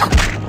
Look!